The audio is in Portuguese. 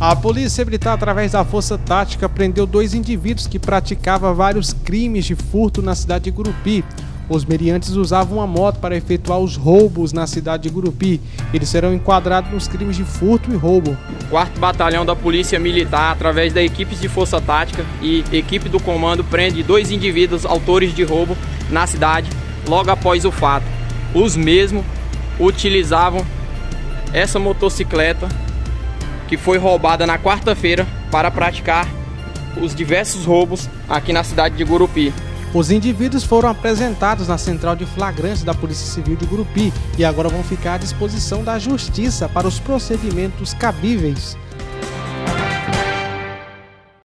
A polícia militar, através da força tática, prendeu dois indivíduos que praticavam vários crimes de furto na cidade de Gurupi. Os meriantes usavam uma moto para efetuar os roubos na cidade de Gurupi. Eles serão enquadrados nos crimes de furto e roubo. Quarto Batalhão da Polícia Militar, através da equipe de Força Tática e equipe do comando, prende dois indivíduos autores de roubo na cidade logo após o fato. Os mesmos utilizavam essa motocicleta que foi roubada na quarta-feira para praticar os diversos roubos aqui na cidade de Gurupi. Os indivíduos foram apresentados na central de flagrantes da Polícia Civil de Gurupi e agora vão ficar à disposição da Justiça para os procedimentos cabíveis.